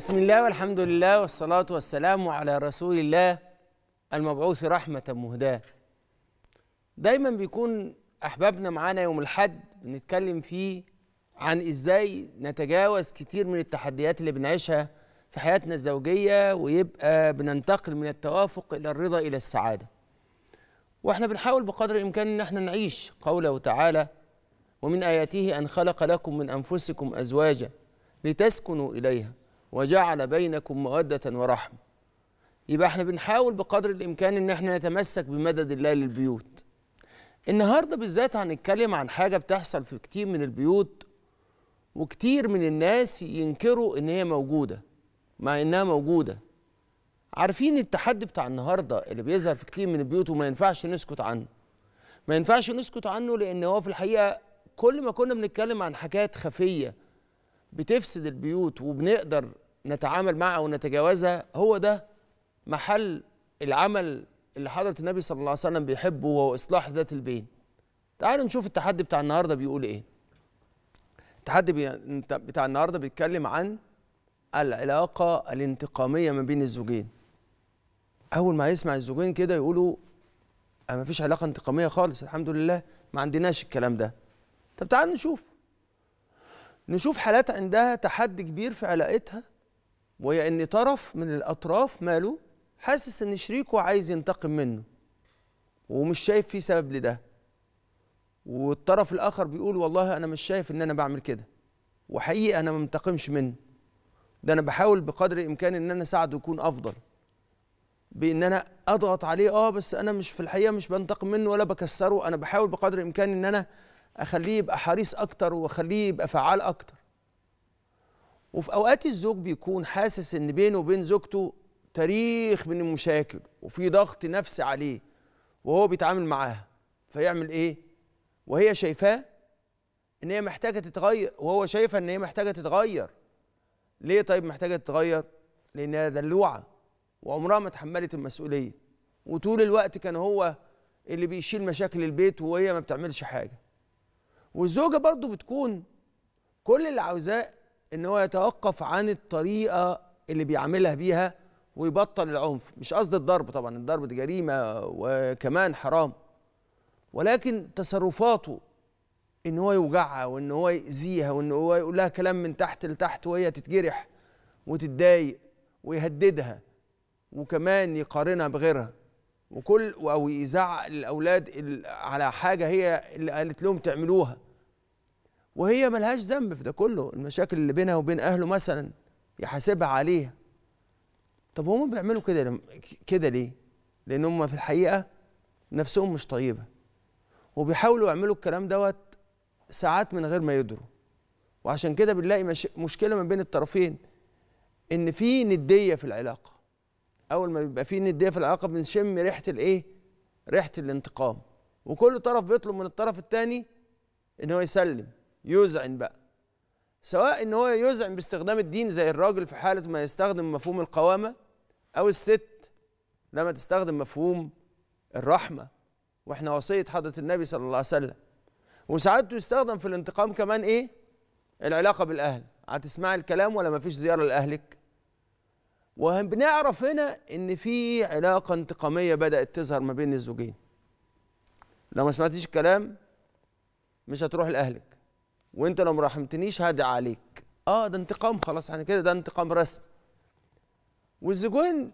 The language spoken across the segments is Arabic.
بسم الله والحمد لله والصلاة والسلام على رسول الله المبعوث رحمة مهداة. دايما بيكون أحبابنا معانا يوم الحد بنتكلم فيه عن إزاي نتجاوز كتير من التحديات اللي بنعيشها في حياتنا الزوجية ويبقى بننتقل من التوافق إلى الرضا إلى السعادة. وإحنا بنحاول بقدر الإمكان إن إحنا نعيش قوله تعالى ومن آياته أن خلق لكم من أنفسكم أزواجا لتسكنوا إليها وجعل بينكم مودة ورحمة. يبقى إحنا بنحاول بقدر الإمكان إن إحنا نتمسك بمدد الله للبيوت. النهاردة بالذات هنتكلم عن حاجة بتحصل في كتير من البيوت وكتير من الناس ينكروا إن هي موجودة مع إنها موجودة. عارفين التحدي بتاع النهاردة اللي بيظهر في كتير من البيوت وما ينفعش نسكت عنه؟ ما ينفعش نسكت عنه لأن هو في الحقيقة كل ما كنا بنتكلم عن حاجات خفية بتفسد البيوت وبنقدر نتعامل معها ونتجاوزها هو ده محل العمل اللي حضرة النبي صلى الله عليه وسلم بيحبه وهو إصلاح ذات البين. تعالوا نشوف التحدي بتاع النهارده بيقول إيه. التحدي. بتاع النهارده بيتكلم عن العلاقة الانتقامية ما بين الزوجين. أول ما يسمع الزوجين كده يقولوا ما فيش علاقة انتقامية خالص الحمد لله ما عندناش الكلام ده. طب تعالوا نشوف. نشوف حالات عندها تحدي كبير في علاقتها وهي إن طرف من الأطراف ماله حاسس إن شريكه عايز ينتقم منه ومش شايف فيه سبب لده. والطرف الآخر بيقول والله أنا مش شايف إن أنا بعمل كده وحقيقه أنا ما منتقمش منه. ده أنا بحاول بقدر الإمكان إن أنا أساعده يكون أفضل. بإن أنا أضغط عليه آه بس أنا مش في الحقيقة مش بنتقم منه ولا بكسره أنا بحاول بقدر الإمكان إن أنا أخليه يبقى حريص أكتر وأخليه يبقى فعال أكتر. وفي أوقات الزوج بيكون حاسس إن بينه وبين زوجته تاريخ من المشاكل وفي ضغط نفسي عليه وهو بيتعامل معاها. فيعمل إيه؟ وهي شايفاه إن هي محتاجة تتغير وهو شايفها إن هي محتاجة تتغير. ليه طيب محتاجة تتغير؟ لانها دلوعة وعمرها ما اتحملت المسؤولية. وطول الوقت كان هو اللي بيشيل مشاكل البيت وهي ما بتعملش حاجة. والزوجه برضو بتكون كل اللي عاوزاه إن هو يتوقف عن الطريقة اللي بيعملها بيها ويبطل العنف. مش قصد الضرب طبعا الضرب دي جريمة وكمان حرام. ولكن تصرفاته إن هو يوجعها وإن هو يأذيها وإن هو يقول لها كلام من تحت لتحت وهي تتجرح وتتضايق ويهددها وكمان يقارنها بغيرها. وكل أو يزعق الأولاد على حاجة هي اللي قالت لهم تعملوها. وهي ملهاش ذنب في ده كله المشاكل اللي بينها وبين أهله مثلا يحاسبها عليها. طب هم بيعملوا كده كده ليه؟ لأن هم في الحقيقة نفسهم مش طيبة. وبيحاولوا يعملوا الكلام دوت ساعات من غير ما يدروا. وعشان كده بنلاقي مش مشكلة ما بين الطرفين إن في ندية في العلاقة. أول ما بيبقى في ندية في العلاقة بنشم ريحة الإيه؟ ريحة الانتقام. وكل طرف بيطلب من الطرف الثاني إن هو يسلم يذعن بقى. سواء إن هو يذعن باستخدام الدين زي الراجل في حالة ما يستخدم مفهوم القوامة أو الست لما تستخدم مفهوم الرحمة. وإحنا وصية حضرة النبي صلى الله عليه وسلم. وساعات يستخدم في الانتقام كمان إيه؟ العلاقة بالأهل. هتسمعي الكلام ولا ما فيش زيارة لأهلك؟ وبنعرف هنا إن في علاقة انتقامية بدأت تظهر ما بين الزوجين. لو ما سمعتيش الكلام مش هتروح لأهلك. وأنت لو ما رحمتنيش هدعي عليك. آه ده انتقام خلاص يعني كده ده انتقام رسمي. والزوجين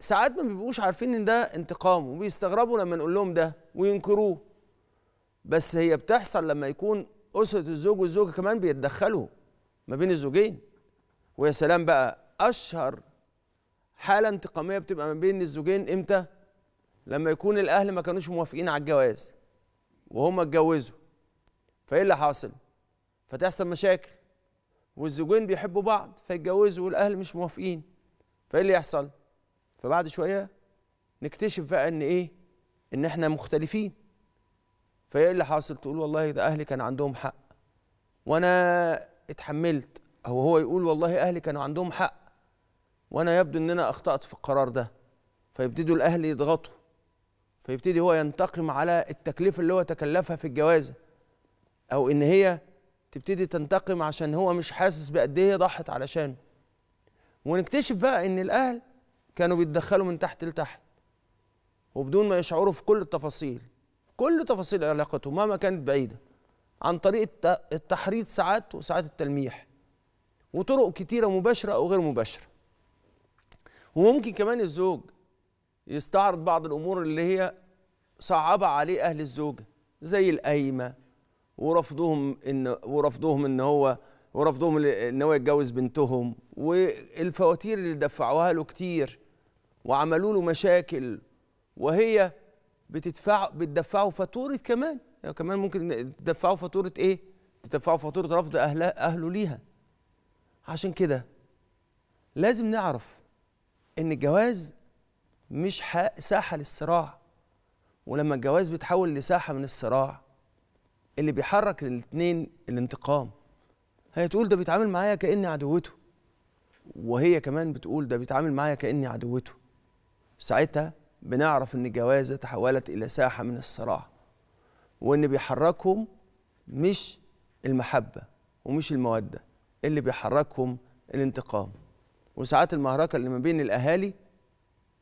ساعات ما بيبقوش عارفين إن ده انتقام وبيستغربوا لما نقول لهم ده وينكروه. بس هي بتحصل لما يكون أسرة الزوج والزوجة كمان بيتدخلوا ما بين الزوجين. ويا سلام بقى أشهر حالة انتقامية بتبقى ما بين الزوجين إمتى؟ لما يكون الأهل ما كانوش موافقين على الجواز وهم اتجوزوا. فإيه اللي حاصل؟ فتحصل مشاكل والزوجين بيحبوا بعض فيتجوزوا والأهل مش موافقين. فإيه اللي يحصل؟ فبعد شوية نكتشف بقى إن إيه؟ إن إحنا مختلفين. فإيه اللي حاصل؟ تقول والله ده أهلي كان عندهم حق. وأنا اتحملت. أو هو يقول والله أهلي كانوا عندهم حق. وأنا يبدو ان أنا أخطأت في القرار ده. فيبتدوا الأهل يضغطوا. فيبتدي هو ينتقم على التكلفه اللي هو تكلفها في الجوازه أو إن هي تبتدي تنتقم عشان هو مش حاسس بقد إيه ضحت علشانه. ونكتشف بقى إن الأهل كانوا بيتدخلوا من تحت لتحت. وبدون ما يشعروا في كل التفاصيل كل تفاصيل علاقتهم مهما كانت بعيدة عن طريق الت- التحريض ساعات وساعات التلميح. وطرق كتيرة مباشرة أو غير مباشرة. وممكن كمان الزوج يستعرض بعض الأمور اللي هي صعبة عليه أهل الزوجة زي القايمة ورفضهم ان ورفضهم إن هو ورفضهم إن هو يتجوز بنتهم والفواتير اللي دفعوها له كتير وعملوا له مشاكل وهي بتدفع بتدفعوا فاتورة كمان يعني كمان ممكن تدفعوا فاتورة إيه؟ تدفعوا فاتورة رفض اهله أهله ليها عشان كده لازم نعرف إن الجواز مش ساحة للصراع. ولما الجواز بيتحول لساحة من الصراع اللي بيحرك الاثنين الانتقام. هي تقول ده بيتعامل معايا كأني عدوته. وهي كمان بتقول ده بيتعامل معايا كأني عدوته. ساعتها بنعرف إن الجوازه تحولت إلى ساحة من الصراع. وإن بيحركهم مش المحبة ومش المودة اللي بيحركهم الانتقام. وساعات المعركه اللي ما بين الأهالي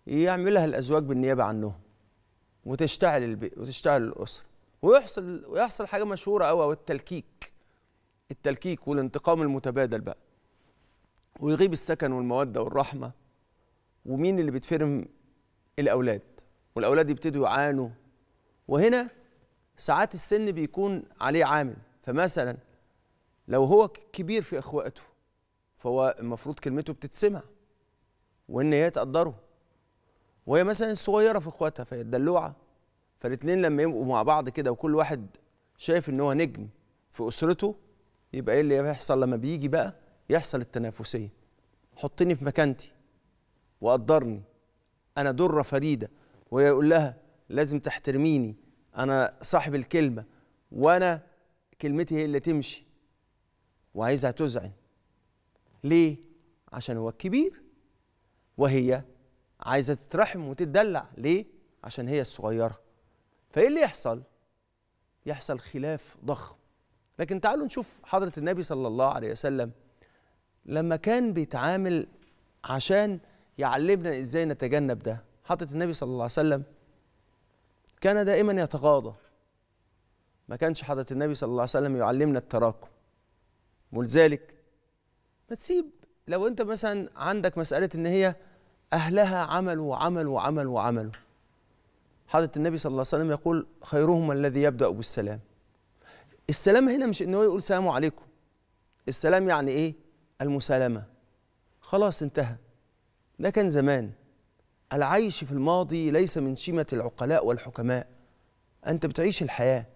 يعملها الأزواج بالنيابة عنهم وتشتعل البيت وتشتعل الأسرة. ويحصل ويحصل حاجة مشهورة قوي التلكيك. التلكيك والانتقام المتبادل بقى. ويغيب السكن والمودة والرحمة. ومين اللي بيتفرم؟ الأولاد. والأولاد يبتدوا يعانوا. وهنا ساعات السن بيكون عليه عامل. فمثلا لو هو كبير في أخواته فهو المفروض كلمته بتتسمع وإن هي تقدره. وهي مثلا الصغيره في إخواتها فهي الدلوعة. فالاثنين لما يبقوا مع بعض كده وكل واحد شايف إن هو نجم في أسرته يبقى إيه اللي بيحصل لما بيجي بقى؟ يحصل التنافسية. حطني في مكانتي وقدرني. أنا درة فريدة. وهي يقول لها لازم تحترميني. أنا صاحب الكلمة. وأنا كلمتي هي اللي تمشي. وعايزها تذعن ليه؟ عشان هو الكبير وهي عايزة تترحم وتتدلع. ليه؟ عشان هي الصغيرة. فإيه اللي يحصل؟ يحصل خلاف ضخم. لكن تعالوا نشوف حضرة النبي صلى الله عليه وسلم لما كان بيتعامل عشان يعلمنا إزاي نتجنب ده. حضرة النبي صلى الله عليه وسلم كان دائما يتغاضى. ما كانش حضرة النبي صلى الله عليه وسلم يعلمنا التراكم. ولذلك ما تسيب لو انت مثلا عندك مسألة إن هي أهلها عملوا وعملوا وعملوا وعملوا. حضرة النبي صلى الله عليه وسلم يقول خيرهم الذي يبدأ بالسلام. السلام هنا مش إن هو يقول سلام عليكم. السلام يعني إيه؟ المسالمة. خلاص انتهى. ده كان زمان. العيش في الماضي ليس من شيمة العقلاء والحكماء. أنت بتعيش الحياة.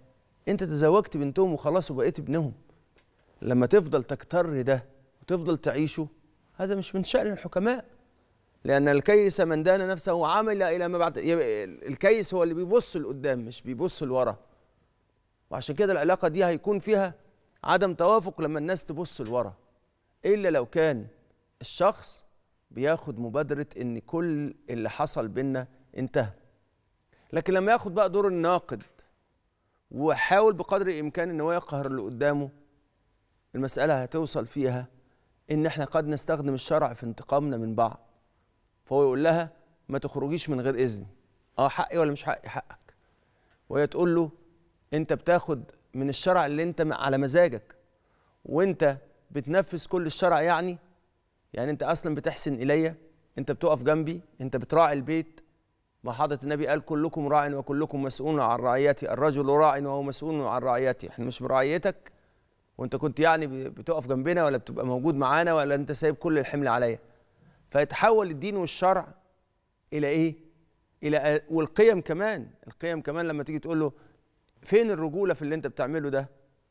أنت تزوجت بنتهم وخلاص وبقيت ابنهم. لما تفضل تكتر ده وتفضل تعيشه. هذا مش من شأن الحكماء. لأن الكيس من دان نفسه وعمل إلى ما بعد. الكيس هو اللي بيبص لقدام مش بيبص لورا. وعشان كده العلاقة دي هيكون فيها عدم توافق لما الناس تبص لورا. إلا لو كان الشخص بياخد مبادرة إن كل اللي حصل بينا انتهى. لكن لما ياخد بقى دور الناقد وحاول بقدر الإمكان إن هو يقهر اللي قدامه المسألة هتوصل فيها إن إحنا قد نستخدم الشرع في انتقامنا من بعض. فهو يقول لها ما تخرجيش من غير إذن. أه حقي ولا مش حقي؟ حقك. وهي تقول له أنت بتاخد من الشرع اللي أنت م- على مزاجك. وأنت بتنفذ كل الشرع يعني؟ يعني أنت أصلا بتحسن إلي؟ أنت بتقف جنبي؟ أنت بتراعي البيت؟ ما حضرة النبي قال كلكم راع وكلكم مسؤول عن رعيته الرجل راع وهو مسؤول عن رعيته إحنا مش برعيتك. وانت كنت يعني بتقف جنبنا ولا بتبقى موجود معانا ولا انت سايب كل الحمل عليا. فيتحول الدين والشرع إلى إيه؟ إلى والقيم كمان. القيم كمان لما تيجي تقول له فين الرجولة في اللي انت بتعمله ده؟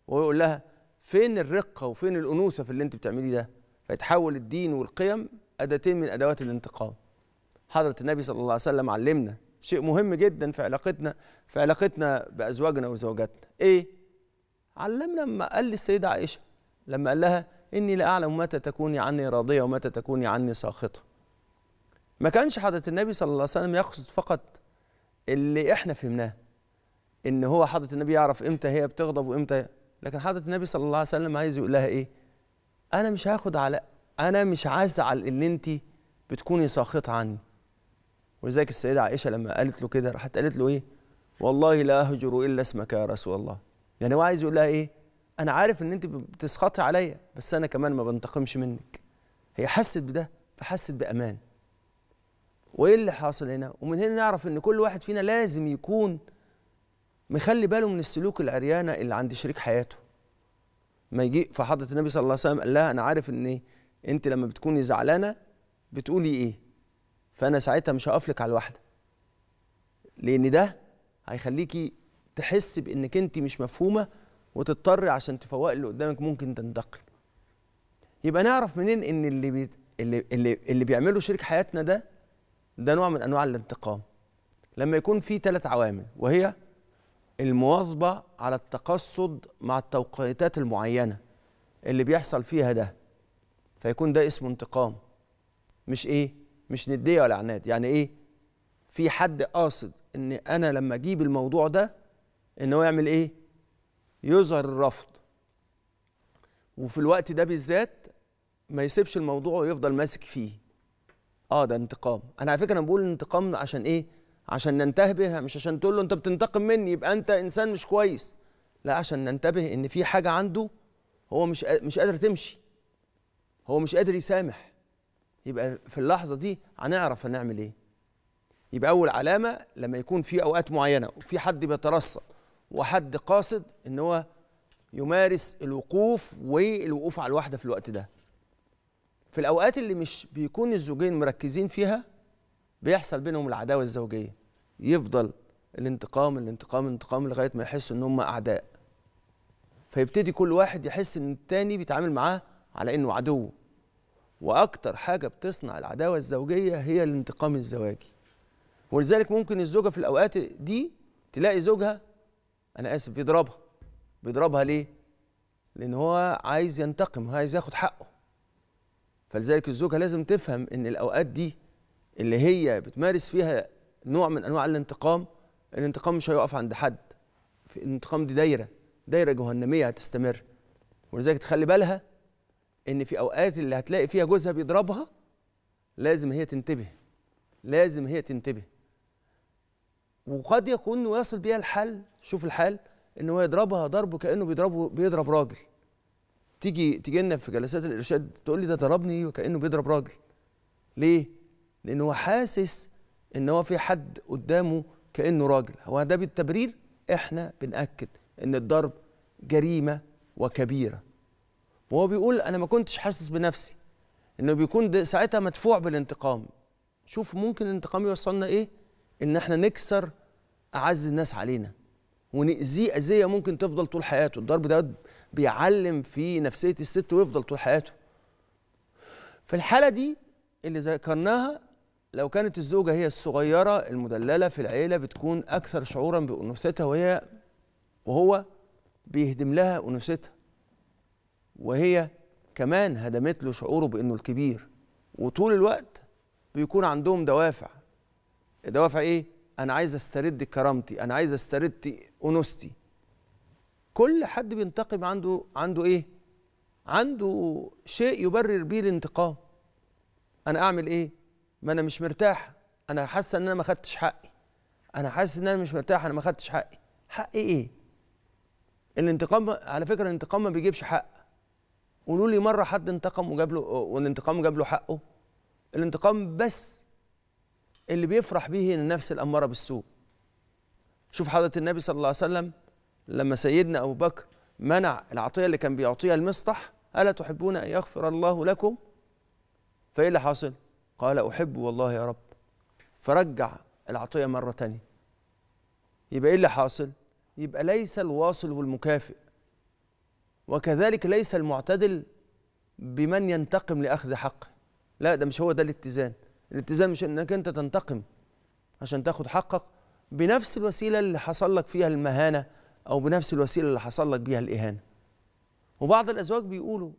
وهو يقول لها فين الرقة وفين الأنوثة في اللي انت بتعمليه ده؟ فيتحول الدين والقيم أداتين من أدوات الانتقام. حضرة النبي صلى الله عليه وسلم علمنا شيء مهم جدا في علاقتنا في علاقتنا بأزواجنا وزوجاتنا. إيه؟ علمنا لما قال للسيدة عائشة لما قال لها إني لأعلم متى تكوني عني راضية ومتى تكوني عني ساخطة. ما كانش حضرة النبي صلى الله عليه وسلم يقصد فقط اللي إحنا فهمناه إن هو حضرة النبي يعرف إمتى هي بتغضب وإمتى لكن حضرة النبي صلى الله عليه وسلم عايز يقول لها إيه؟ أنا مش هاخد على أنا مش هزعل إن أنت بتكوني ساخطة عني. ولذلك السيدة عائشة لما قالت له كده راحت قالت له إيه؟ والله لا أهجر إلا اسمك يا رسول الله. يعني هو عايز يقول لها إيه؟ أنا عارف إن أنت بتسخطي عليا بس أنا كمان ما بنتقمش منك. هي حست بده فحست بأمان. وإيه اللي حاصل هنا؟ ومن هنا نعرف إن كل واحد فينا لازم يكون مخلي باله من السلوك العريانة اللي عند شريك حياته. ما يجي فحضرة النبي صلى الله عليه وسلم قال لها أنا عارف إن إيه؟ أنت لما بتكوني زعلانة بتقولي إيه؟ فأنا ساعتها مش هقف لك على الواحدة. لأن ده هيخليكي تحس بإنك أنت مش مفهومة وتضطري عشان تفوقي اللي قدامك ممكن تنتقم يبقى نعرف منين إن اللي بي... اللي اللي, اللي بيعمله شريك حياتنا ده ده نوع من أنواع الانتقام. لما يكون في ثلاث عوامل وهي المواظبة على التقصد مع التوقيتات المعينة اللي بيحصل فيها ده. فيكون ده اسمه انتقام. مش إيه؟ مش ندية ولا عناد. يعني إيه؟ في حد قاصد إن أنا لما أجيب الموضوع ده إن هو يعمل إيه؟ يظهر الرفض. وفي الوقت ده بالذات ما يسيبش الموضوع ويفضل ماسك فيه. آه ده انتقام. أنا على فكرة أنا بقول انتقام عشان إيه؟ عشان ننتهي بها مش عشان تقول له أنت بتنتقم مني يبقى أنت إنسان مش كويس. لا عشان ننتبه إن في حاجة عنده هو مش مش قادر تمشي. هو مش قادر يسامح. يبقى في اللحظة دي هنعرف هنعمل إيه. يبقى أول علامة لما يكون في أوقات معينة وفي حد بيترصد. وحد قاصد إن هو يمارس الوقوف والوقوف على الواحدة في الوقت ده. في الأوقات اللي مش بيكون الزوجين مركزين فيها بيحصل بينهم العداوة الزوجية. يفضل الانتقام الانتقام الانتقام لغاية ما يحسوا إن هم أعداء. فيبتدي كل واحد يحس إن التاني بيتعامل معاه على إنه عدو. وأكتر حاجة بتصنع العداوة الزوجية هي الانتقام الزواجي. ولذلك ممكن الزوجة في الأوقات دي تلاقي زوجها أنا آسف بيضربها. بيضربها ليه؟ لأن هو عايز ينتقم عايز ياخد حقه. فلذلك الزوجة لازم تفهم إن الأوقات دي اللي هي بتمارس فيها نوع من أنواع الانتقام الانتقام مش هيقف عند حد. في الانتقام دي دايرة دايرة جهنمية هتستمر. ولذلك تخلي بالها إن في أوقات اللي هتلاقي فيها جوزها بيضربها لازم هي تنتبه لازم هي تنتبه. وقد يكون يصل بيها الحل شوف الحال ان هو يضربها ضرب كانه بيضربه بيضرب راجل. تيجي تيجي لنا في جلسات الإرشاد تقول لي ده ضربني وكأنه بيضرب راجل. ليه؟ لأن هو حاسس إن هو في حد قدامه كأنه راجل. هو ده بالتبرير إحنا بنأكد إن الضرب جريمة وكبيرة. وهو بيقول أنا ما كنتش حاسس بنفسي. إنه بيكون ساعتها مدفوع بالانتقام. شوف ممكن الانتقام يوصلنا إيه؟ إن إحنا نكسر أعز الناس علينا. ونأذيه أذية ممكن تفضل طول حياته. الضرب ده بيعلم في نفسية الست ويفضل طول حياته. في الحالة دي اللي ذكرناها لو كانت الزوجة هي الصغيرة المدللة في العيلة بتكون أكثر شعورا بأنوثتها وهي وهو بيهدم لها أنوثتها. وهي كمان هدمت له شعوره بأنه الكبير. وطول الوقت بيكون عندهم دوافع. دوافع إيه؟ أنا عايز أسترد كرامتي أنا عايز أسترد أنوثتي. كل حد بينتقم عنده عنده إيه؟ عنده شيء يبرر بيه الانتقام. أنا أعمل إيه؟ ما أنا مش مرتاح. أنا حاسه إن أنا ما خدتش حقي. أنا حاسس إن أنا مش مرتاح أنا ما خدتش حقي. حقي إيه؟ الانتقام على فكرة الانتقام ما بيجيبش حق. قولوا لي مرة حد انتقم وجاب له والانتقام جاب له حقه؟ الانتقام بس اللي بيفرح به النفس الأمارة بالسوء. شوف حضرة النبي صلى الله عليه وسلم لما سيدنا أبو بكر منع العطية اللي كان بيعطيها المصطح ألا تحبون أن يغفر الله لكم؟ فإيه اللي حاصل؟ قال أحب والله يا رب. فرجع العطية مرة تانية. يبقى إيه اللي حاصل؟ يبقى ليس الواصل والمكافئ. وكذلك ليس المعتدل بمن ينتقم لأخذ حقه. لا ده مش هو ده الاتزان. الاتزان مش انك انت تنتقم عشان تاخد حقك بنفس الوسيلة اللي حصل لك فيها المهانة أو بنفس الوسيلة اللي حصل لك بيها الإهانة. وبعض الأزواج بيقولوا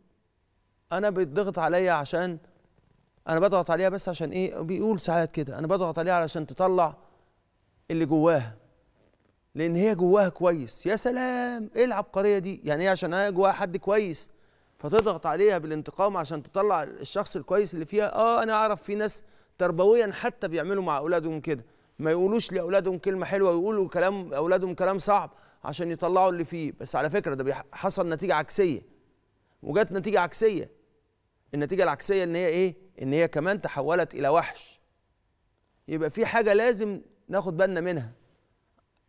أنا بيتضغط عليا عشان أنا بضغط عليها بس عشان إيه؟ بيقول ساعات كده أنا بضغط عليها علشان تطلع اللي جواها. لأن هي جواها كويس. يا سلام! إيه العبقرية دي؟ يعني إيه عشان أنا جواها حد كويس؟ فتضغط عليها بالانتقام عشان تطلع الشخص الكويس اللي فيها. آه أنا أعرف في ناس تربويا حتى بيعملوا مع أولادهم كده. ما يقولوش لأولادهم كلمة حلوة ويقولوا كلام أولادهم كلام صعب عشان يطلعوا اللي فيه. بس على فكرة ده حصل نتيجة عكسية. وجت نتيجة عكسية. النتيجة العكسية إن هي إيه؟ إن هي كمان تحولت إلى وحش. يبقى في حاجة لازم ناخد بالنا منها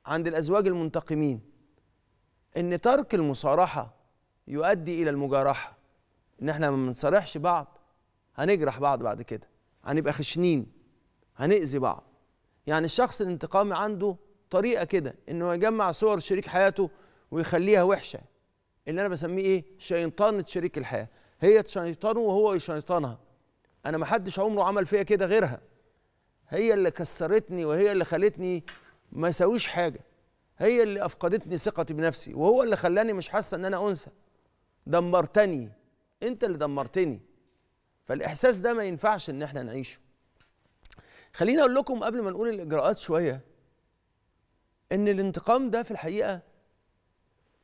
عند الأزواج المنتقمين. إن ترك المصارحة يؤدي إلى المجارحة. إن إحنا ما بنصارحش بعض هنجرح بعض بعد كده. هنبقى خشنين هنأذي بعض. يعني الشخص الانتقامي عنده طريقة كده إنه يجمع صور شريك حياته ويخليها وحشة. اللي أنا بسميه إيه؟ شيطانه شريك الحياة. هي تشيطنه وهو يشيطنها. أنا ما حدش عمره عمل فيا كده غيرها. هي اللي كسرتني وهي اللي خلتني ما اسويش حاجة. هي اللي أفقدتني ثقتي بنفسي وهو اللي خلاني مش حاسة إن أنا أنثى. دمرتني. أنت اللي دمرتني. فالإحساس ده ما ينفعش إن إحنا نعيشه. خليني أقول لكم قبل ما نقول الإجراءات شوية إن الانتقام ده في الحقيقة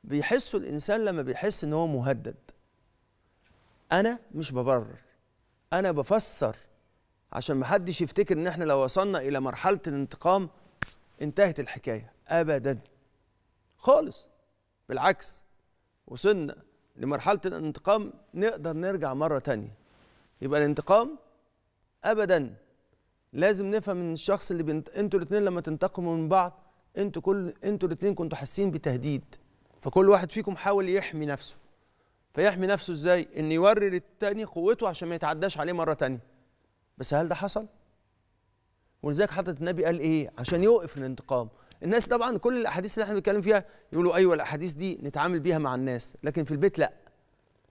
بيحسه الإنسان لما بيحس إن هو مهدد. أنا مش ببرر أنا بفسر عشان محدش يفتكر إن إحنا لو وصلنا إلى مرحلة الانتقام انتهت الحكاية ابدا. خالص. بالعكس وصلنا لمرحلة الانتقام نقدر نرجع مرة تانية. يبقى الانتقام ابدا. لازم نفهم إن الشخص اللي بنت... إنتوا الاثنين لما تنتقموا من بعض إنتوا كل إنتوا الاثنين كنتوا حاسين بتهديد. فكل واحد فيكم حاول يحمي نفسه. فيحمي نفسه إزاي؟ إن يوري للتاني قوته عشان ما يتعداش عليه مرة تانية. بس هل ده حصل؟ ولذلك حضرة النبي قال إيه؟ عشان يوقف الانتقام. الناس طبعا كل الأحاديث اللي إحنا بنتكلم فيها يقولوا أيوه الأحاديث دي نتعامل بيها مع الناس لكن في البيت لأ.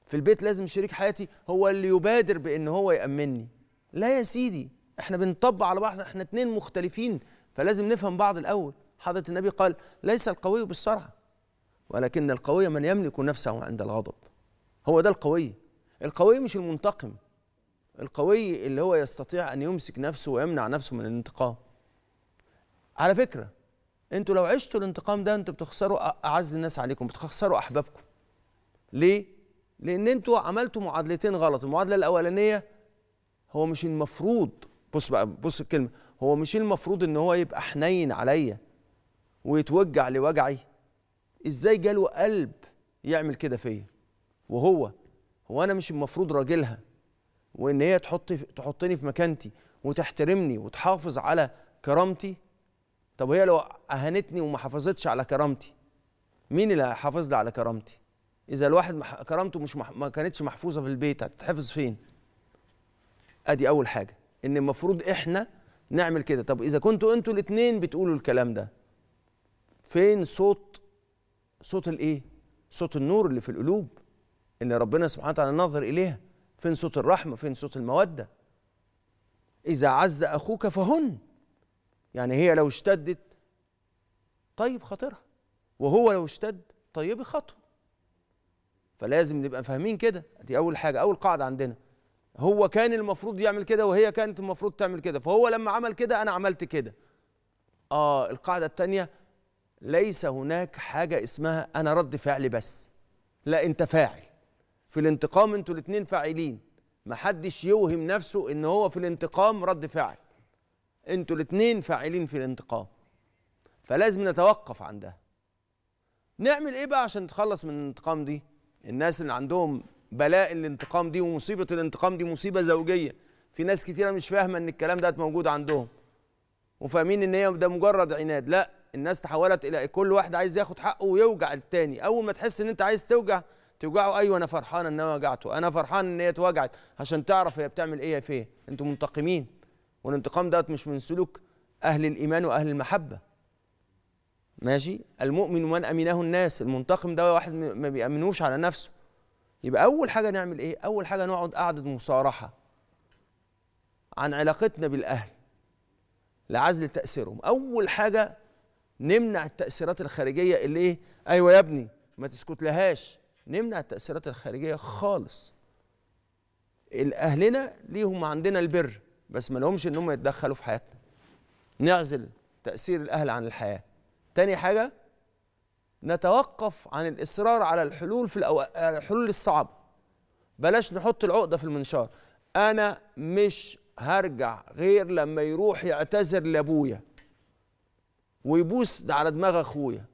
في البيت لازم شريك حياتي هو اللي يبادر بإن هو يامنني لا يا سيدي إحنا بنطبق على بعض إحنا اتنين مختلفين فلازم نفهم بعض الأول. حضرة النبي قال ليس القوي بالسرعه ولكن القوي من يملك نفسه عند الغضب. هو ده القوي. القوي مش المنتقم. القوي اللي هو يستطيع أن يمسك نفسه ويمنع نفسه من الانتقام. على فكرة أنتوا لو عشتوا الانتقام ده أنتوا بتخسروا أعز الناس عليكم بتخسروا أحبابكم. ليه؟ لأن أنتوا عملتوا معادلتين غلط. المعادلة الأولانية هو مش المفروض بص بقى بص الكلمة هو مش المفروض إن هو يبقى حنين عليا ويتوجع لوجعي. إزاي جاله قلب يعمل كده فيا؟ وهو هو أنا مش المفروض راجلها. وإن هي تحط تحطني في مكانتي وتحترمني وتحافظ على كرامتي. طب هي لو أهانتني وما حافظتش على كرامتي مين اللي هيحافظ لي على كرامتي؟ إذا الواحد كرامته مش مح... ما كانتش محفوظة في البيت هتتحفظ فين؟ أدي أول حاجة إن المفروض إحنا نعمل كده. طب إذا كنتوا أنتوا الاثنين بتقولوا الكلام ده فين صوت صوت الإيه؟ صوت النور اللي في القلوب اللي ربنا سبحانه وتعالى نظر إليها؟ فين صوت الرحمة؟ فين صوت المودة؟ إذا عز أخوك فهن. يعني هي لو اشتدت طيب خاطرها. وهو لو اشتد طيبي خاطره. فلازم نبقى فاهمين كده. دي أول حاجة أول قاعدة عندنا. هو كان المفروض يعمل كده وهي كانت المفروض تعمل كده. فهو لما عمل كده أنا عملت كده. آه القاعدة الثانية ليس هناك حاجة اسمها أنا رد فعل بس. لا أنت فاعل. في الانتقام أنتوا الاثنين فاعلين. محدش يوهم نفسه إن هو في الانتقام رد فعل. أنتوا الاثنين فاعلين في الانتقام. فلازم نتوقف عندها نعمل إيه بقى عشان نتخلص من الانتقام دي؟ الناس اللي عندهم بلاء الانتقام دي ومصيبة الانتقام دي مصيبة زوجية. في ناس كتيرة مش فاهمة إن الكلام ده موجود عندهم وفاهمين إن هي ده مجرد عناد. لا الناس تحولت إلى كل واحد عايز ياخد حقه ويوجع التاني. أول ما تحس إن أنت عايز توجع توجعه. أيوه أنا فرحان إن أنا وجعته. أنا فرحان إن هي اتوجعت عشان تعرف هي بتعمل إيه فين أنتوا منتقمين. والانتقام ده مش من سلوك أهل الإيمان وأهل المحبة. ماشي؟ المؤمن من أمنه الناس المنتقم ده واحد ما بيأمنوش على نفسه. يبقى أول حاجة نعمل إيه؟ أول حاجة نقعد قعدة مصارحة عن علاقتنا بالأهل لعزل تأثيرهم. أول حاجة نمنع التأثيرات الخارجية اللي إيه؟ أيوه يا ابني ما تسكت لهاش. نمنع التأثيرات الخارجية خالص. اهلنا ليهم عندنا البر بس ما لهمش إن هم يتدخلوا في حياتنا. نعزل تأثير الأهل عن الحياة. تاني حاجة نتوقف عن الإصرار على الحلول في الأو... الحلول الصعبة. بلاش نحط العقدة في المنشار. أنا مش هرجع غير لما يروح يعتذر لأبويا ويبوس على دماغ أخويا.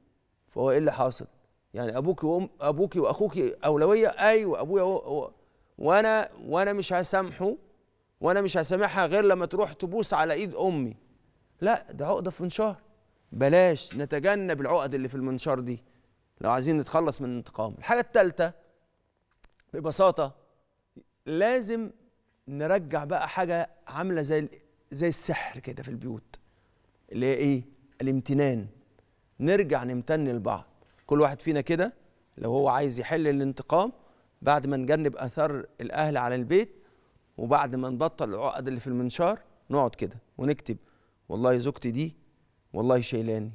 فهو إيه اللي حاصل؟ يعني أبوك وام أبوك واخوك أولوية؟ أيوه أبويا و... وأنا وأنا مش هسامحه وأنا مش هسامحها غير لما تروح تبوس على إيد أمي. لا ده عقدة في منشار. بلاش نتجنب العقد اللي في المنشار دي. لو عايزين نتخلص من الانتقام الحاجة الثالثه ببساطة لازم نرجع بقى حاجة عاملة زي زي السحر كده في البيوت اللي هي إيه؟ الامتنان. نرجع نمتن لبعض. كل واحد فينا كده لو هو عايز يحل الانتقام بعد ما نجنب آثار الأهل على البيت وبعد ما نبطل العقد اللي في المنشار نقعد كده ونكتب والله زوجتي دي والله شيلاني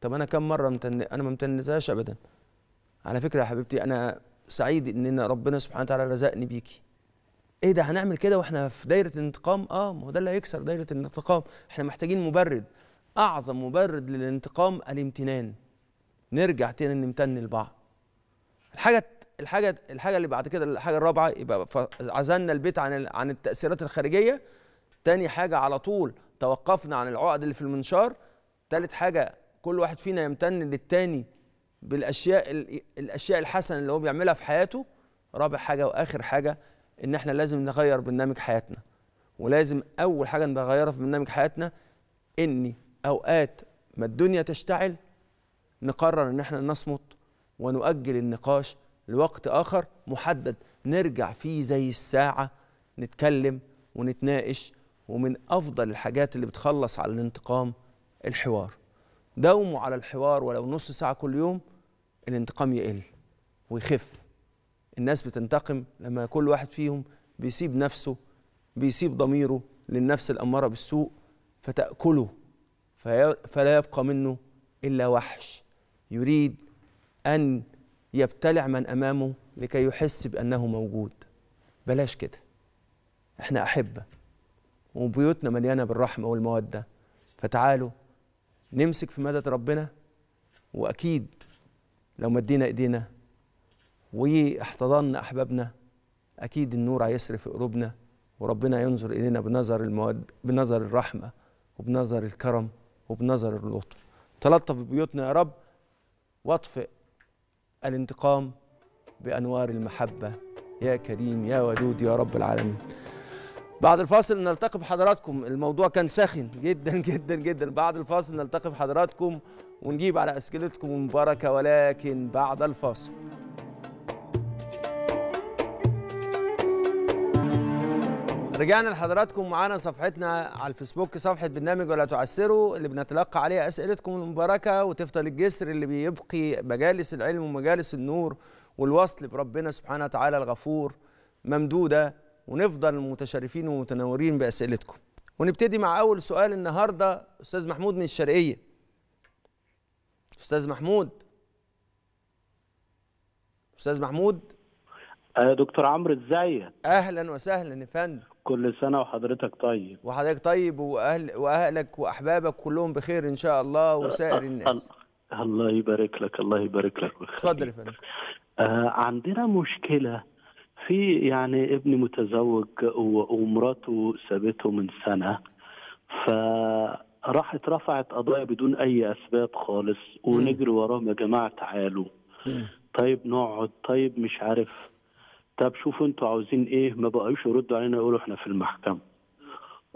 طب أنا كم مرة متن أنا ما امتنتهاش ابدا. على فكرة يا حبيبتي أنا سعيد إن ربنا سبحانه وتعالى رزقني بيكي إيه ده هنعمل كده وإحنا في دايرة الانتقام؟ آه ما هو ده اللي هيكسر دايرة الانتقام. إحنا محتاجين مبرد أعظم مبرد للانتقام الامتنان. نرجع تاني نمتن لبعض. الحاجة الحاجة الحاجة اللي بعد كده الحاجة الرابعة يبقى عزلنا البيت عن عن التأثيرات الخارجية. تاني حاجة على طول توقفنا عن العقد اللي في المنشار تالت حاجة كل واحد فينا يمتن للتاني بالأشياء الأشياء الحسنة اللي هو بيعملها في حياته. رابع حاجة وآخر حاجة إن إحنا لازم نغير برنامج حياتنا. ولازم أول حاجة نغيرها في برنامج حياتنا إني أوقات ما الدنيا تشتعل نقرر إن إحنا نصمت ونؤجل النقاش لوقت آخر محدد نرجع فيه زي الساعة نتكلم ونتناقش ومن أفضل الحاجات اللي بتخلص على الانتقام الحوار. داوموا على الحوار ولو نص ساعة كل يوم الانتقام يقل ويخف. الناس بتنتقم لما كل واحد فيهم بيسيب نفسه بيسيب ضميره للنفس الأمارة بالسوء فتأكله. فلا يبقى منه إلا وحش. يريد أن يبتلع من أمامه لكي يحس بأنه موجود. بلاش كده. إحنا أحبة. وبيوتنا مليانة بالرحمة والمودة. فتعالوا نمسك في مدد ربنا وأكيد لو مدينا إيدينا واحتضنا أحبابنا أكيد النور هيسري في قلوبنا وربنا ينظر إلينا بنظر المود بنظر الرحمة وبنظر الكرم وبنظر اللطف. تلطف ببيوتنا يا رب واطفئ الانتقام بأنوار المحبة. يا كريم يا ودود يا رب العالمين. بعد الفاصل نلتقي بحضراتكم. الموضوع كان ساخن جدا جدا جدا. بعد الفاصل نلتقي بحضراتكم ونجيب على أسئلتكم المباركة ولكن بعد الفاصل. رجعنا لحضراتكم. معانا صفحتنا على الفيسبوك صفحة برنامج ولا تعسروا اللي بنتلقى عليها أسئلتكم المباركة وتفضل الجسر اللي بيبقي مجالس العلم ومجالس النور والوصل بربنا سبحانه وتعالى الغفور ممدودة. ونفضل متشرفين ومتنورين بأسئلتكم. ونبتدي مع أول سؤال النهاردة أستاذ محمود من الشرقية. أستاذ محمود. أستاذ محمود. يا دكتور عمرو ازيك أهلا وسهلا يا فندم. كل سنة وحضرتك طيب. وحضرتك طيب وأهل وأهلك وأحبابك كلهم بخير إن شاء الله وسائر الناس. الله يبارك لك الله يبارك لك اتفضل يا فندم. آه عندنا مشكلة في يعني ابني متزوج ومراته سابته من سنة فراحت رفعت قضايا بدون أي أسباب خالص ونجري وراهم يا جماعة تعالوا. طيب نقعد طيب مش عارف. طب شوفوا أنتوا عاوزين إيه؟ ما بقاش يردوا علينا يقولوا إحنا في المحكمة.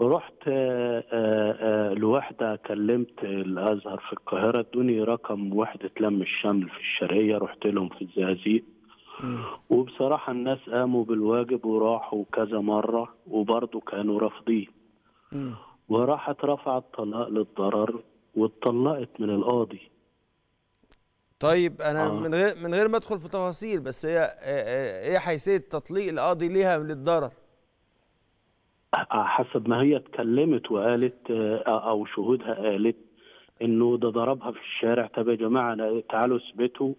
رحت آآ آآ لوحدة كلمت الأزهر في القاهرة ادوني رقم وحدة لم الشمل في الشرقية رحت لهم في الزقازيق. وبصراحة الناس قاموا بالواجب وراحوا كذا مرة وبرضه كانوا رافضين. وراحت رفعت طلاق للضرر واتطلقت من القاضي. طيب أنا آه. من غير من غير ما أدخل في تفاصيل بس هي إيه حيثية تطليق القاضي ليها للضرر. حسب ما هي اتكلمت وقالت أو شهودها قالت إنه ده ضربها في الشارع. طب يا جماعة تعالوا اثبتوا.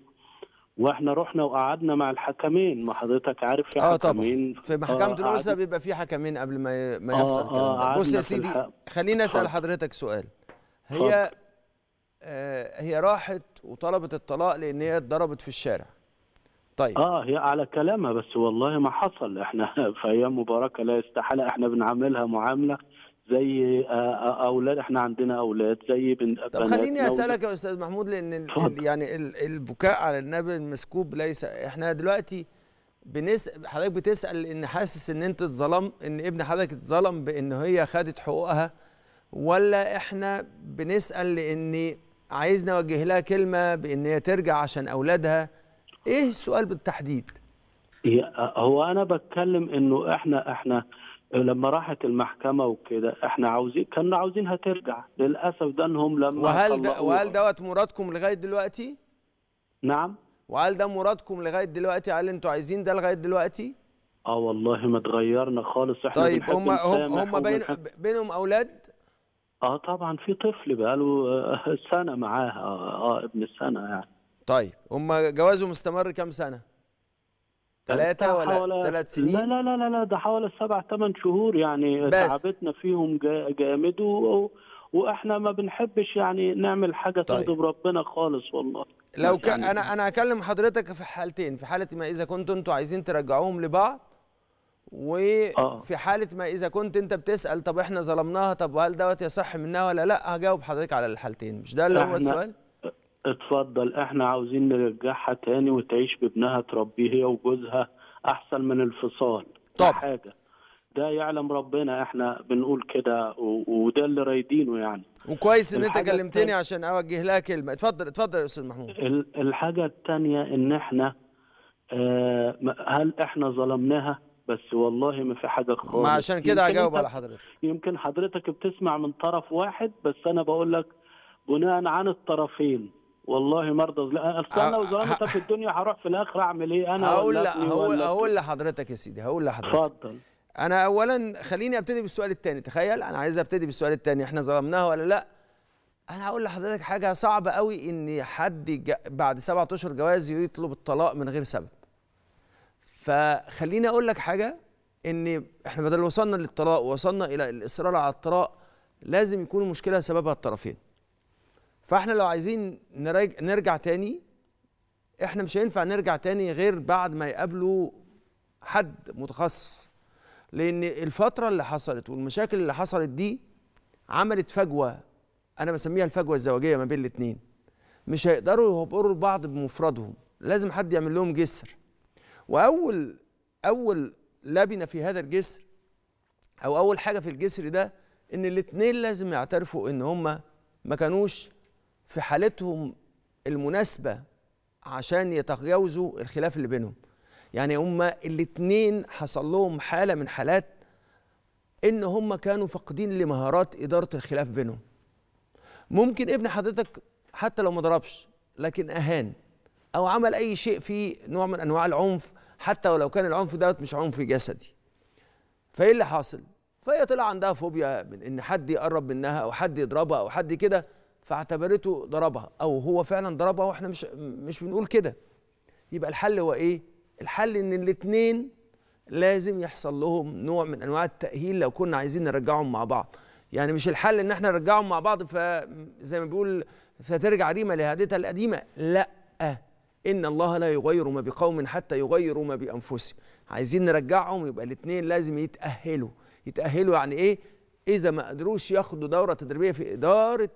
وإحنا رحنا وقعدنا مع الحكمين. ما حضرتك عارف في آه حكمين. طبعا في محكمة آه الأسرة بيبقى في حكمين قبل ما ما يحصل آه الكلام ده بص يا سيدي خليني أسأل حضرتك سؤال. هي آه هي راحت وطلبت الطلاق لأن هي اتضربت في الشارع. طيب. آه هي على كلامها بس والله ما حصل. إحنا في أيام مباركة لا استحاله إحنا بنعاملها معاملة. زي آه، آه، أولاد إحنا عندنا أولاد زي بن طب خليني أسألك يا أستاذ محمود لأن ال-. ال- يعني ال- البكاء على النبي المسكوب ليس إحنا دلوقتي بنسال حضرتك بتسأل إن حاسس إن أنت اتظلم إن ابن حضرتك اتظلم بإن هي خدت حقوقها ولا إحنا بنسأل لأن عايز نوجه لها كلمة بإن هي ترجع عشان أولادها إيه السؤال بالتحديد هو أنا بتكلم إنه إحنا إحنا لما راحت المحكمة وكده إحنا عاوزين كنا عاوزينها ترجع. للأسف ده إنهم لما وهل ده وهل دوت مرادكم لغاية دلوقتي؟ نعم. وهل ده مرادكم لغاية دلوقتي؟ هل أنتوا عايزين ده لغاية دلوقتي؟ آه والله ما اتغيرنا خالص. إحنا طيب هم هم هم بين بينهم أولاد؟ آه طبعا في طفل بقاله آه، سنة معاها آه, آه ابن السنة يعني. طيب هم جوازهم استمر كام سنة؟ ثلاثة ولا حوالي- ثلاث سنين؟ لا لا لا لا, لا ده حوالي سبع ثمان شهور يعني بس. تعبتنا فيهم جا- جامد و... وإحنا ما بنحبش يعني نعمل حاجة طيب. تغضب ربنا خالص والله. لو كان يعني- أنا أنا هكلم حضرتك في حالتين في حالة ما إذا كنتوا أنتوا عايزين ترجعوهم لبعض وفي حالة ما إذا كنت أنت بتسأل طب إحنا ظلمناها طب وهل دوت يصح منها ولا لأ؟ هجاوب حضرتك على الحالتين مش ده اللي هو السؤال؟ اتفضل إحنا عاوزين نرجعها تاني وتعيش بابنها تربيه هي وجوزها احسن من الفصال. ده حاجة. ده يعلم ربنا إحنا بنقول كده. وده اللي رايدينه يعني. وكويس إن أنت كلمتني عشان أوجه لها كلمة. اتفضل اتفضل يا أستاذ محمود. ال- الحاجة التانية إن إحنا آه هل إحنا ظلمناها؟ بس والله ما في حاجة خالص. ما عشان كده هجاوب على حضرتك. يمكن حضرتك بتسمع من طرف واحد بس أنا بقول لك بناء عن الطرفين. والله مرضى لا أنا لو في الدنيا هروح في الآخر أعمل إيه؟ أنا هقول ولا هقول هقول لحضرتك يا سيدي هقول لحضرتك. اتفضل. أنا اولا خليني أبتدي بالسؤال الثاني تخيل. أنا عايز أبتدي بالسؤال الثاني إحنا ظلمناها ولا لأ؟ أنا هقول لحضرتك حاجة صعبة قوي إن حد بعد سبعة اشهر جواز يطلب الطلاق من غير سبب. فخليني أقول لك حاجة إن إحنا بدل وصلنا للطلاق ووصلنا إلى الإصرار على الطلاق لازم يكون المشكلة سببها الطرفين. فاحنا لو عايزين نرج- نرجع تاني إحنا مش هينفع نرجع تاني غير بعد ما يقابلوا حد متخصص. لأن الفترة اللي حصلت والمشاكل اللي حصلت دي عملت فجوة أنا بسميها الفجوة الزواجية ما بين الاثنين مش هيقدروا يهبروا لبعض بمفردهم لازم حد يعمل لهم جسر. واول أول لبنة في هذا الجسر أو أول حاجة في الجسر ده إن الاثنين لازم يعترفوا إن هم ما كانوش في حالتهم المناسبة عشان يتجاوزوا الخلاف اللي بينهم. يعني هما الاتنين حصل لهم حالة من حالات إن هما كانوا فاقدين لمهارات إدارة الخلاف بينهم. ممكن ابن حضرتك حتى لو ما ضربش لكن أهان أو عمل أي شيء فيه نوع من أنواع العنف حتى ولو كان العنف دوت مش عنف جسدي. فإيه اللي حاصل؟ فهي طلع عندها فوبيا من إن حد يقرب منها أو حد يضربها أو حد كده. فاعتبرته ضربها أو هو فعلا ضربها وإحنا مش مش بنقول كده. يبقى الحل هو إيه؟ الحل إن الاثنين لازم يحصل لهم نوع من أنواع التأهيل لو كنا عايزين نرجعهم مع بعض. يعني مش الحل إن إحنا نرجعهم مع بعض فزي ما بيقول فترجع ريما لهادتها القديمة. لأ إن الله لا يغير ما بقوم حتى يغيروا ما بأنفسهم. عايزين نرجعهم يبقى الاثنين لازم يتأهلوا. يتأهلوا يعني إيه؟ إذا ما قدروش ياخدوا دورة تدريبية في إدارة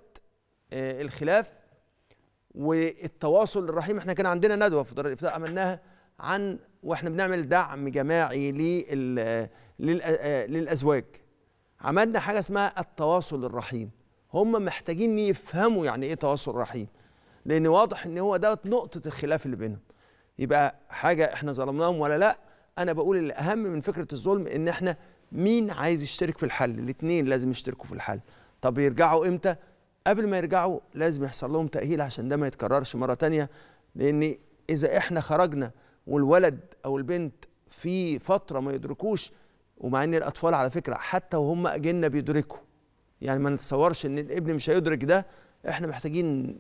الخلاف والتواصل الرحيم. إحنا كان عندنا ندوة في دار الإفتاء عملناها عن وإحنا بنعمل دعم جماعي آه، للأزواج. عملنا حاجة اسمها التواصل الرحيم. هم محتاجين يفهموا يعني إيه تواصل رحيم لأن واضح إن هو دوت نقطة الخلاف اللي بينهم. يبقى حاجة إحنا ظلمناهم ولا لأ؟ أنا بقول الأهم من فكرة الظلم إن إحنا مين عايز يشترك في الحل؟ الاثنين لازم يشتركوا في الحل. طب يرجعوا إمتى؟ قبل ما يرجعوا لازم يحصل لهم تأهيل عشان ده ما يتكررش مرة تانية. لأن إذا إحنا خرجنا والولد أو البنت في فترة ما يدركوش ومع إن الأطفال على فكرة حتى وهم أجنة بيدركوا. يعني ما نتصورش إن الابن مش هيدرك ده. إحنا محتاجين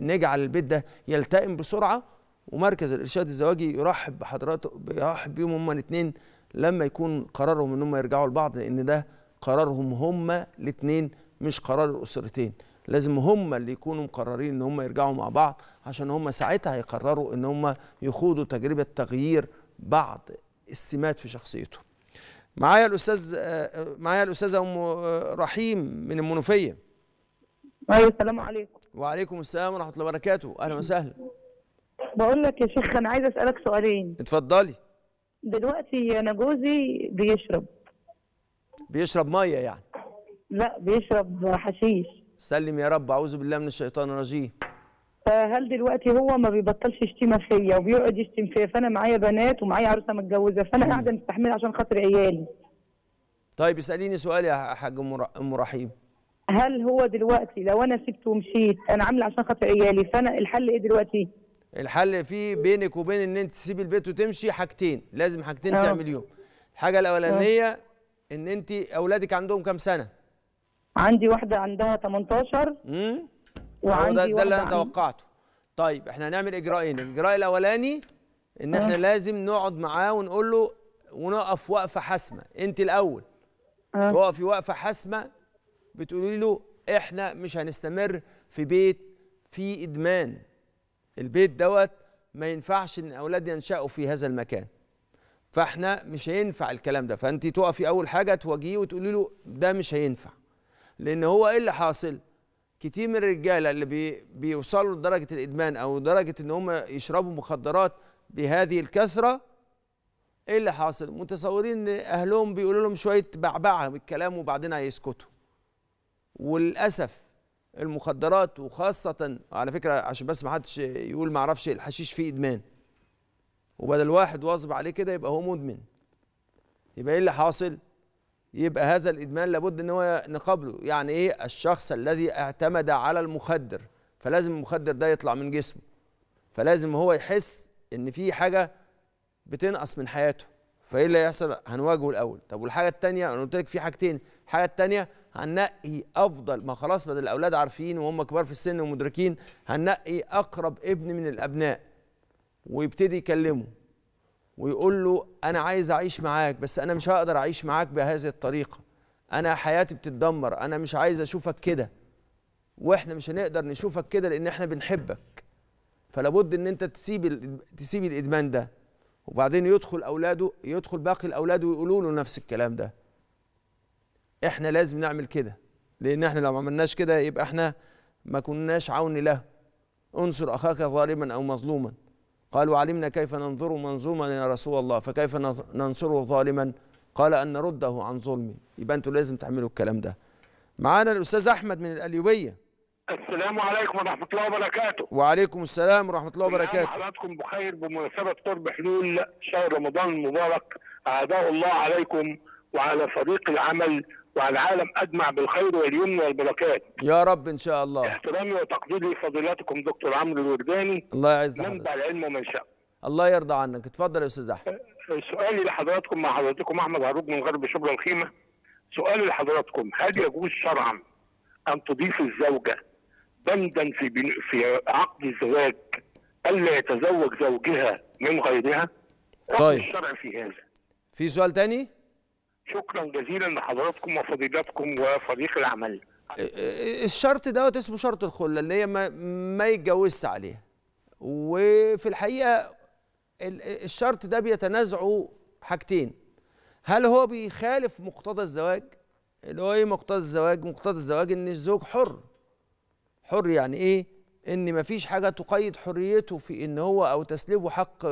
نجعل البيت ده يلتئم بسرعة. ومركز الإرشاد الزواجي يرحب بحضراته بيرحب بيهم هما الاثنين لما يكون قرارهم إن هم يرجعوا لبعض لأن ده قرارهم هما الاثنين مش قرار الأسرتين. لازم هم اللي يكونوا مقررين إن هم يرجعوا مع بعض عشان هم ساعتها هيقرروا إن هم يخوضوا تجربة تغيير بعض السمات في شخصيته معايا الأستاذ معايا الأستاذة أم رحيم من المنوفية. أيوه السلام عليكم. وعليكم السلام ورحمة الله وبركاته. أهلا وسهلا. بقول لك يا شيخ أنا عايزه أسألك سؤالين. اتفضلي. دلوقتي أنا جوزي بيشرب. بيشرب مية يعني. لا بيشرب حشيش. سلم يا رب أعوذ بالله من الشيطان الرجيم. فهل دلوقتي هو ما بيبطلش شتيمه فيا وبيقعد يشتم فيا فأنا معايا بنات ومعايا عروسة متجوزة فأنا قاعدة مستحملة عشان خاطر عيالي. طيب اسأليني سؤال يا حاج أم رحيم. هل هو دلوقتي لو أنا سبته ومشيت أنا عاملة عشان خاطر عيالي فأنا الحل إيه دلوقتي؟ الحل في بينك وبين إن أنت تسيبي البيت وتمشي حاجتين لازم حاجتين آه. تعمليهم. الحاجة الأولانية إن أنت أولادك عندهم كام سنة؟ عندي واحدة عندها 18 امم وعندي ده, ده اللي أنا توقعته. طيب إحنا هنعمل إجراءين. الإجراء الأولاني إن إحنا لازم نقعد معاه ونقول له ونقف وقفة حاسمة. أنت الأول. آه. تقفي وقفة حاسمة بتقولي له إحنا مش هنستمر في بيت فيه إدمان. البيت دوت ما ينفعش إن الأولاد ينشأوا في هذا المكان. فإحنا مش هينفع الكلام ده. فأنت تقفي أول حاجة تواجهيه وتقولي له ده مش هينفع. لأن هو إيه اللي حاصل؟ كتير من الرجاله اللي بي بيوصلوا لدرجة الإدمان أو درجة إن هم يشربوا مخدرات بهذه الكثرة إيه اللي حاصل؟ متصورين إن أهلهم بيقولوا لهم شوية بعبعة بالكلام وبعدين هيسكتوا. وللأسف المخدرات وخاصة على فكرة عشان بس ما حدش يقول ما أعرفش الحشيش فيه إدمان. وبدل واحد واظب عليه كده يبقى هو مدمن. يبقى إيه اللي حاصل؟ يبقى هذا الإدمان لابد إن هو نقابله. يعني إيه؟ الشخص الذي اعتمد على المخدر فلازم المخدر ده يطلع من جسمه. فلازم هو يحس إن في حاجة بتنقص من حياته. فإيه اللي هيحصل؟ هنواجهه الأول. طب والحاجة الثانية أنا قلت لك في حاجتين. الحاجة الثانية هننقي أفضل ما خلاص بدل الأولاد عارفين وهم كبار في السن ومدركين هننقي أقرب ابن من الأبناء ويبتدي يكلمه. ويقول له أنا عايز أعيش معاك بس أنا مش هقدر أعيش معاك بهذه الطريقة. أنا حياتي بتتدمر أنا مش عايز أشوفك كده. وإحنا مش هنقدر نشوفك كده لأن إحنا بنحبك. فلا بد إن أنت تسيب تسيب الإدمان ده. وبعدين يدخل أولاده يدخل باقي الأولاد ويقولوا له نفس الكلام ده. إحنا لازم نعمل كده. لأن إحنا لو ما عملناش كده يبقى إحنا ما كناش عون له. انصر أخاك ظالما أو مظلوما. قالوا علمنا كيف ننظر منظوما يا رسول الله فكيف ننصره ظالما؟ قال أن نرده عن ظلمه. يبقى أنتوا لازم تعملوا الكلام ده. معانا الأستاذ أحمد من القليوبيه السلام عليكم ورحمة الله وبركاته. وعليكم السلام ورحمة الله وبركاته. حضراتكم بخير بمناسبة قرب حلول شهر رمضان المبارك. أعداء الله عليكم وعلى فريق العمل وعلى العالم أجمع بالخير واليمن والبركات. يا رب إن شاء الله. احترامي وتقديري لفضيلتكم دكتور عمرو الورداني. الله يعز منبع حضرتك العلم ومنشأه. الله يرضى عنك. اتفضل يا أستاذ أحمد. سؤالي لحضراتكم مع حضراتكم أحمد هروب من غرب شبرا الخيمة. سؤالي لحضراتكم هل يجوز شرعا أن تضيف الزوجة بندا في بن... في عقد الزواج ألا يتزوج زوجها من غيرها؟ طيب. الشرع في هذا. في سؤال تاني؟ شكرا جزيلا لحضراتكم وفضيلتكم وفريق العمل الشرط دوت اسمه شرط الخلة اللي هي ما, ما يتجوزش عليها وفي الحقيقة ال- الشرط ده بيتنازعوا حاجتين. هل هو بيخالف مقتضى الزواج؟ اللي هو إيه مقتضى الزواج؟ مقتضى الزواج إن الزوج حر. حر يعني إيه؟ إن مفيش حاجة تقيد حريته في إن هو أو تسلبه حق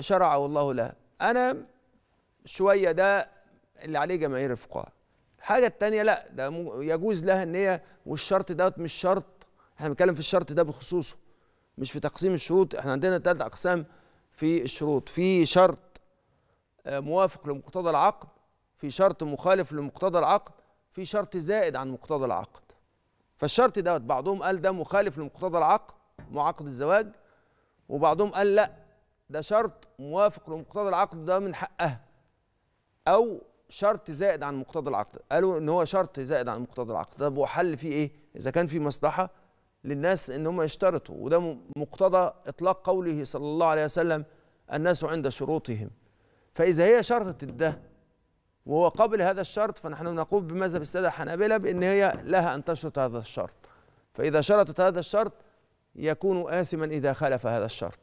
شرعه الله له. أنا شوية ده اللي عليه جماهير الفقهاء. الحاجة التانية لا ده يجوز لها إن هي والشرط دوت مش شرط. إحنا بنتكلم في الشرط ده بخصوصه مش في تقسيم الشروط. إحنا عندنا ثلاث أقسام في الشروط. في شرط آه، موافق لمقتضى العقد في شرط مخالف لمقتضى العقد في شرط زائد عن مقتضى العقد. فالشرط دوت بعضهم قال ده مخالف لمقتضى العقد معقد الزواج وبعضهم قال لا ده شرط موافق لمقتضى العقد ده من حقها. أو شرط زائد عن مقتضى العقد. قالوا إن هو شرط زائد عن مقتضى العقد. طب وحل فيه إيه؟ إذا كان في مصلحة للناس إن هم يشترطوا. وده مقتضى إطلاق قوله صلى الله عليه وسلم الناس عند شروطهم. فإذا هي شرطت ده وهو قبل هذا الشرط فنحن نقول بمذهب السادة الحنابله بإن هي لها أن تشرط هذا الشرط. فإذا شرطت هذا الشرط يكون آثما إذا خالف هذا الشرط.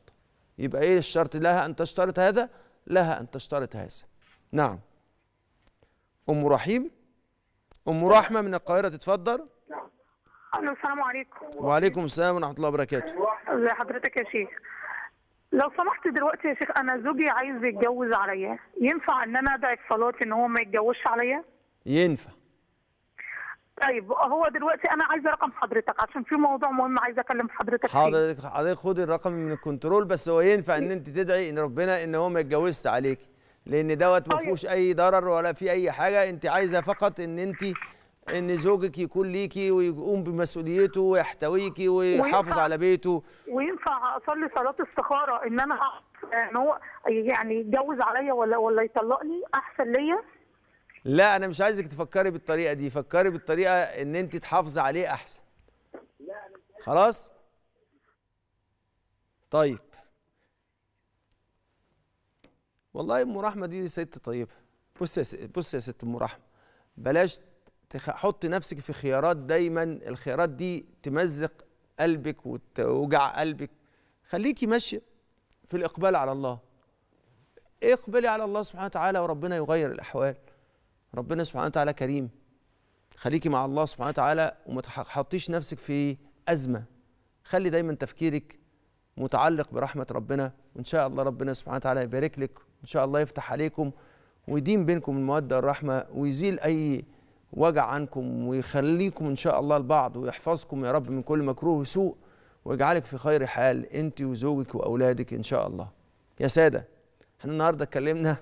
يبقى إيه الشرط لها أن تشترط هذا؟ لها أن تشترط هذا. نعم. أم رحيم؟ أم رحمة من القاهرة تتفضل. ألو السلام عليكم. وعليكم السلام ورحمة الله وبركاته. ازي حضرتك يا شيخ؟ لو سمحت دلوقتي يا شيخ أنا زوجي عايز يتجوز عليا. ينفع إن أنا ادعي في صلاتي إن هو ما يتجوزش عليا؟ ينفع. طيب هو دلوقتي أنا عايزه رقم حضرتك عشان في موضوع مهم عايزه أكلم حضرتك فيه. حضرتك حضرتك خدي الرقم من الكنترول بس هو ينفع إن أنت تدعي إن ربنا إن هو ما يتجوزش عليك لأن دوت ما طيب. فيهوش اي ضرر ولا في اي حاجة انت عايزه فقط ان انت ان زوجك يكون ليكي ويقوم بمسؤوليته ويحتويكي ويحافظ على بيته. وينفع اصلي صلاه استخاره ان أنا إن هو يعني يتجوز عليا ولا ولا يطلقني؟ احسن ليا؟ لا أنا مش عايزك تفكري بالطريقة دي. فكري بالطريقة ان انت تحافظي عليه احسن. خلاص؟ طيب. والله أم رحمة دي ست طيبة. بص يا س... بص يا ست أم رحمة بلاش تخ... حط نفسك في خيارات دايما. الخيارات دي تمزق قلبك وتوجع قلبك. خليكي ماشية في الإقبال على الله. إقبلي على الله سبحانه وتعالى وربنا يغير الأحوال. ربنا سبحانه وتعالى كريم. خليكي مع الله سبحانه وتعالى وما تحطيش نفسك في أزمة. خلي دايما تفكيرك متعلق برحمة ربنا وإن شاء الله ربنا سبحانه وتعالى يبارك لك وإن شاء الله يفتح عليكم ويديم بينكم المودة والرحمة ويزيل أي وجع عنكم ويخليكم إن شاء الله البعض ويحفظكم يا رب من كل مكروه وسوء ويجعلك في خير حال أنت وزوجك وأولادك إن شاء الله. يا سادة إحنا النهاردة اتكلمنا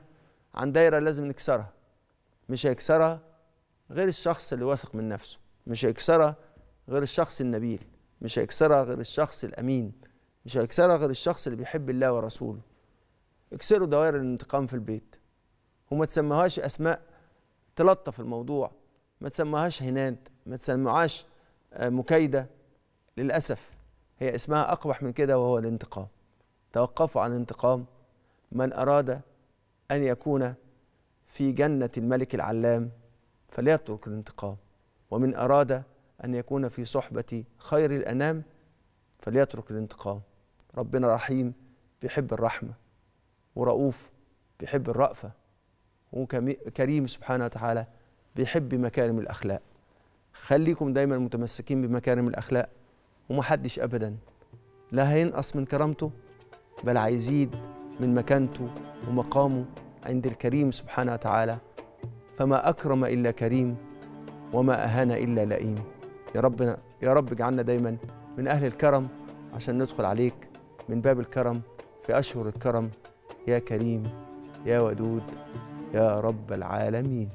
عن دايرة لازم نكسرها. مش هيكسرها غير الشخص اللي واثق من نفسه مش هيكسرها غير الشخص النبيل مش هيكسرها غير الشخص الأمين. مش هيكسرها غير الشخص اللي بيحب الله ورسوله. اكسروا دوائر الانتقام في البيت. وما تسموهاش أسماء تلطف الموضوع. ما تسموهاش هناد ما تسموهاش آه، مكايدة للأسف هي اسمها أقبح من كده وهو الانتقام. توقفوا عن الانتقام. من أراد أن يكون في جنة الملك العلام فليترك الانتقام. ومن أراد أن يكون في صحبة خير الأنام فليترك الانتقام. ربنا رحيم بيحب الرحمة ورؤوف بيحب الرأفة وكريم سبحانه وتعالى بيحب مكارم الأخلاق. خليكم دايما متمسكين بمكارم الأخلاق ومحدش أبدا. لا هينقص من كرامته بل هيزيد من مكانته ومقامه عند الكريم سبحانه وتعالى. فما أكرم إلا كريم وما أهان إلا لئيم. يا ربنا يا رب اجعلنا دايما من أهل الكرم عشان ندخل عليك. من باب الكرم في أشهر الكرم يا كريم يا ودود يا رب العالمين.